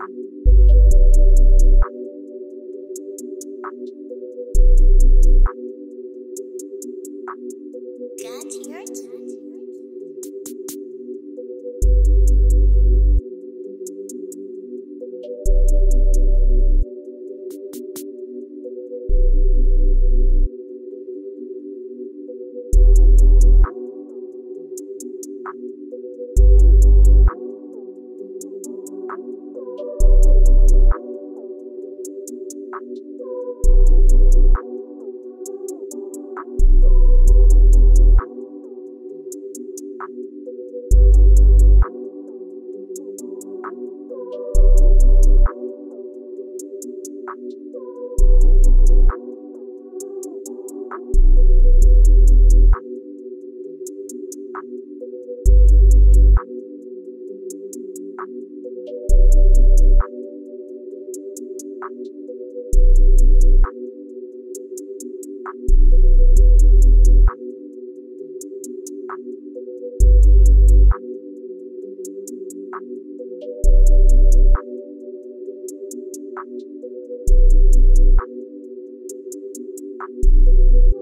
Got your you